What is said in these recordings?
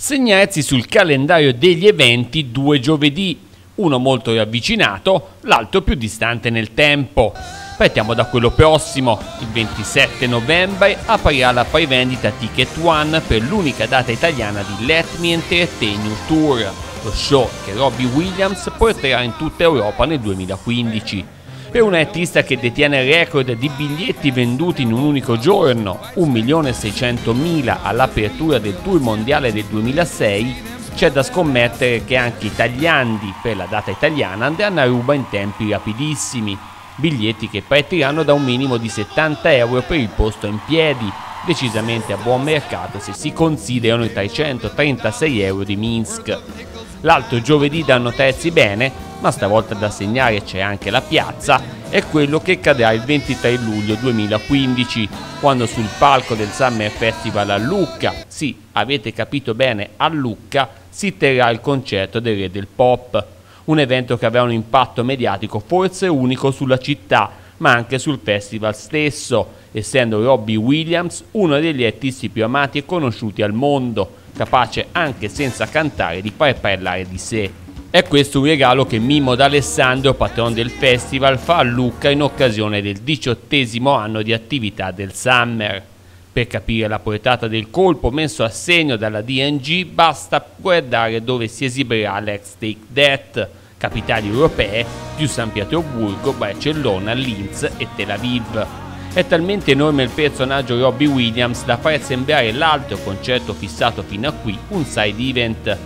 Segnarsi sul calendario degli eventi due giovedì, uno molto ravvicinato, l'altro più distante nel tempo. Partiamo da quello prossimo, il 27 novembre aprirà la prevendita Ticket One per l'unica data italiana di Let Me Entertain You Tour, lo show che Robbie Williams porterà in tutta Europa nel 2015. Per un artista che detiene il record di biglietti venduti in un unico giorno, 1.600.000 all'apertura del tour mondiale del 2006, c'è da scommettere che anche i tagliandi per la data italiana andranno a ruba in tempi rapidissimi. Biglietti che partiranno da un minimo di 70 euro per il posto in piedi, decisamente a buon mercato se si considerano i 336 euro di Minsk. L'altro giovedì danno terzi bene, ma stavolta da segnare c'è anche la piazza, è quello che cadrà il 23 luglio 2015, quando sul palco del Summer Festival a Lucca, sì, avete capito bene, a Lucca, si terrà il concerto del Re del Pop un evento che avrà un impatto mediatico forse unico sulla città, ma anche sul festival stesso, essendo Robbie Williams uno degli artisti più amati e conosciuti al mondo, capace anche senza cantare di far parlare di sé. È questo un regalo che Mimo D'Alessandro, patron del festival, fa a Lucca in occasione del diciottesimo anno di attività del Summer. Per capire la portata del colpo messo a segno dalla DNG basta guardare dove si esibirà l'ex Take That, capitali europee più San Pietroburgo, Barcellona, Linz e Tel Aviv. È talmente enorme il personaggio Robbie Williams da far sembrare l'altro concerto fissato fino a qui un side event.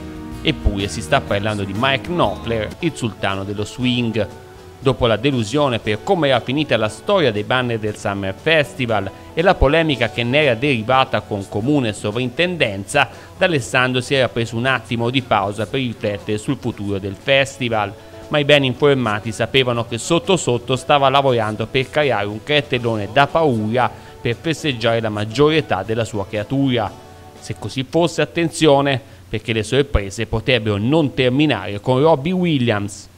Eppure si sta parlando di Mike Knopfler, il sultano dello swing dopo la delusione per come era finita la storia dei banner del Summer Festival e la polemica che ne era derivata con comune sovrintendenza, D'Alessandro si era preso un attimo di pausa per riflettere sul futuro del festival, ma i ben informati sapevano che sotto sotto stava lavorando per creare un cartellone da paura per festeggiare la maggiore età della sua creatura. Se così fosse, attenzione, perché le sorprese potrebbero non terminare con Robbie Williams.